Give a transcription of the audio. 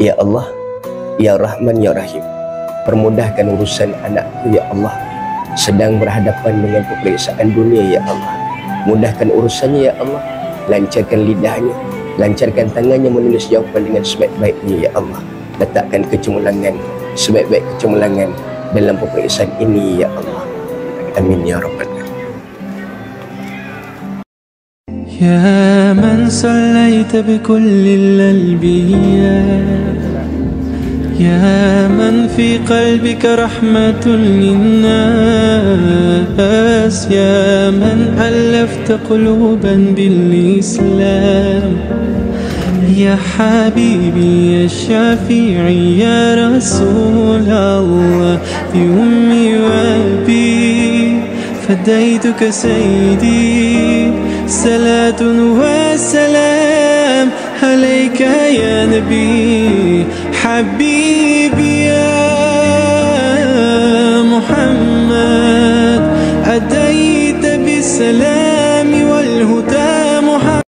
Ya Allah, Ya Rahman, Ya Rahim, permudahkan urusan anakku, Ya Allah, sedang berhadapan dengan peperiksaan dunia, Ya Allah. Mudahkan urusannya, Ya Allah, lancarkan lidahnya, lancarkan tangannya menulis jawapan dengan sebaik-baiknya, Ya Allah. Letakkan kecemerlangan, sebaik-baik kecemerlangan dalam peperiksaan ini, Ya Allah. Amin, Ya Rabbal Alamin. يا من صليت بكل الأنبياء يا من في قلبك رحمة للناس يا من ألفت قلوبا بالإسلام. يا حبيبي يا شفيعي يا رسول الله في أمي وأبي. فديتك سيدي صلاة وسلام عليك يا نبي حبيبي.